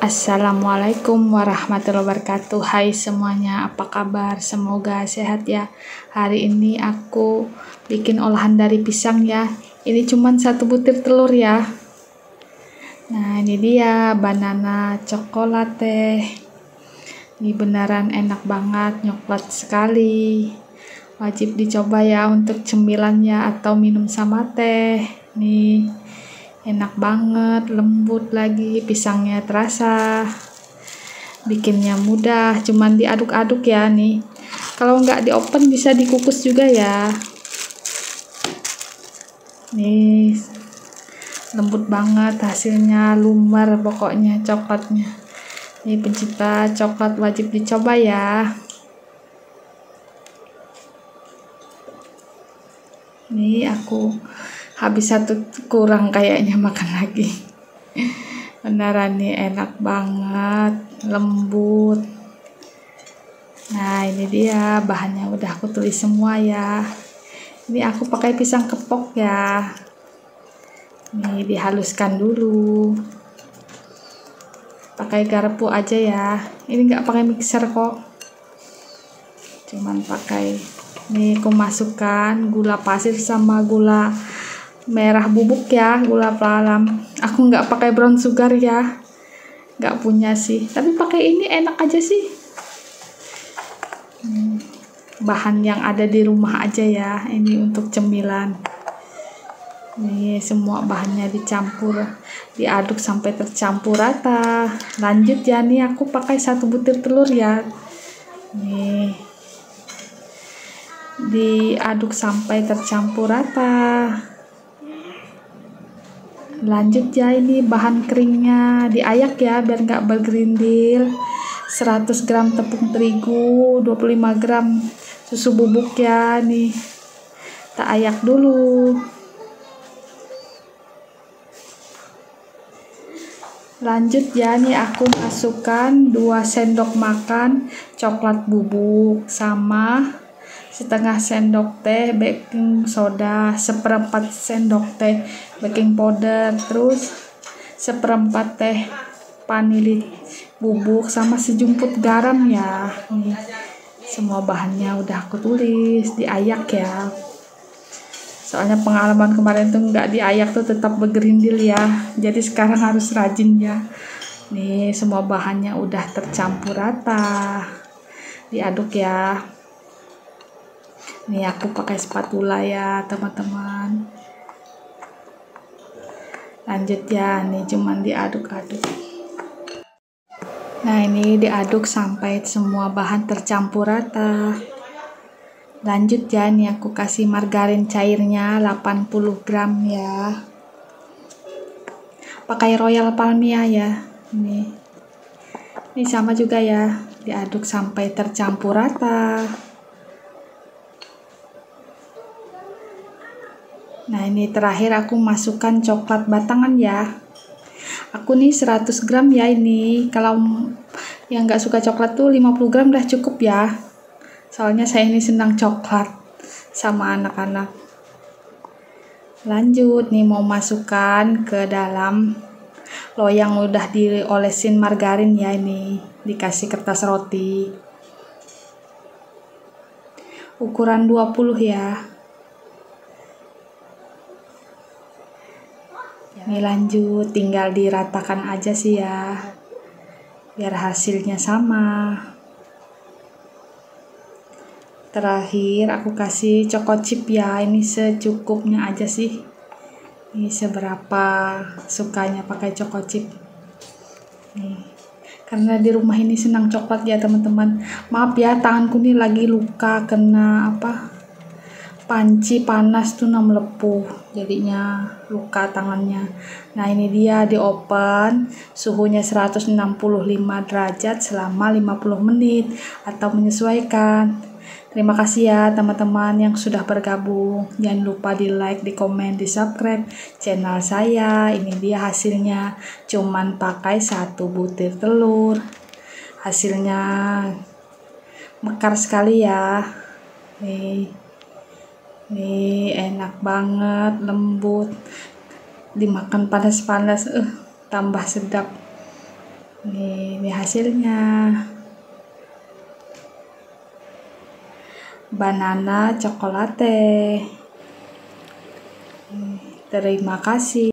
Assalamualaikum warahmatullahi wabarakatuh. Hai semuanya apa kabar? Semoga sehat ya. Hari ini aku bikin olahan dari pisang ya. Ini cuman satu butir telur ya. Nah ini dia banana teh. ini beneran enak banget nyoklat sekali. Wajib dicoba ya untuk cemilannya atau minum sama teh. Nih enak banget lembut lagi pisangnya terasa bikinnya mudah cuman diaduk-aduk ya nih kalau nggak di open bisa dikukus juga ya. Nih lembut banget hasilnya lumer pokoknya coklatnya. Ini pencipta coklat wajib dicoba ya. Ini aku habis satu kurang kayaknya makan lagi. Beneran nih enak banget lembut. Nah ini dia bahannya udah aku tulis semua ya. Ini aku pakai pisang kepok ya. Ini dihaluskan dulu. Pakai garpu aja ya. Ini nggak pakai mixer kok. Cuman pakai ini aku masukkan gula pasir sama gula merah bubuk ya gula pelarang aku nggak pakai brown sugar ya. Nggak punya sih. Tapi pakai ini enak aja sih. Hmm, bahan yang ada di rumah aja ya ini untuk cemilan. Ini semua bahannya dicampur diaduk sampai tercampur rata. Lanjut ya nih aku pakai satu butir telur ya. Nih diaduk sampai tercampur rata lanjut ya ini bahan keringnya diayak ya biar nggak bergerindil 100 gram tepung terigu 25 gram susu bubuk ya nih. Kita ayak dulu. Lanjut ya nih aku masukkan 2 sendok makan coklat bubuk sama setengah sendok teh baking soda seperempat sendok teh baking powder terus seperempat teh vanili bubuk sama sejumput garam ya. Nih semua bahannya udah aku tulis diayak ya. Soalnya pengalaman kemarin tuh nggak diayak tuh tetap bergerindil ya. Jadi sekarang harus rajin ya. Nih semua bahannya udah tercampur rata. Diaduk ya nih aku pakai spatula ya teman-teman. Lanjut ya nih cuman diaduk-aduk. Nah ini diaduk sampai semua bahan tercampur rata. Lanjut ya nih aku kasih margarin cairnya 80 gram ya. Pakai royal palmia ya ini ini sama juga ya diaduk sampai tercampur rata Nah ini terakhir aku masukkan coklat batangan ya. Aku nih 100 gram ya ini. Kalau yang nggak suka coklat tuh 50 gram udah cukup ya. Soalnya saya ini senang coklat sama anak-anak. Lanjut nih mau masukkan ke dalam loyang udah diolesin margarin ya ini. Dikasih kertas roti. Ukuran 20 ya. Ini lanjut. Tinggal diratakan aja sih ya biar hasilnya sama. Terakhir aku kasih coko chip ya. Ini secukupnya aja sih. Ini seberapa sukanya pakai coko chip. Nih. Karena di rumah ini senang coklat ya teman-teman. Maaf ya tanganku nih lagi luka kena apa panci panas tuh nam melepuh jadinya luka tangannya. Nah ini dia di open suhunya 165 derajat selama 50 menit atau menyesuaikan. Terima kasih ya teman-teman yang sudah bergabung. Jangan lupa di like di komen di subscribe channel saya. Ini dia hasilnya. Cuman pakai satu butir telur. Hasilnya mekar sekali ya. Nih nih enak banget lembut. Dimakan panas-panas eh uh, tambah sedap. Nih ini hasilnya. Banana cokolate terima kasih.